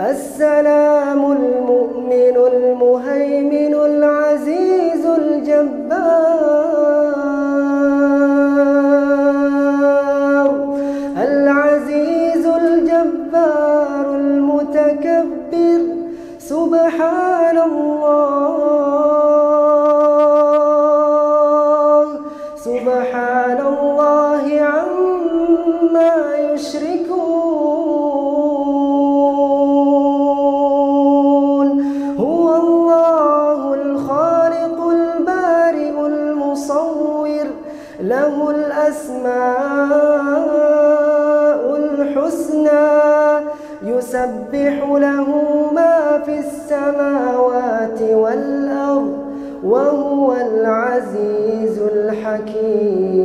السلام المؤمن المهيمن العزيز الجبار العزيز الجبار المتكبر سبحان الله سبحان الله عما يشركون له الأسماء الحسنى يسبح له ما في السماوات والأرض وهو العزيز الحكيم.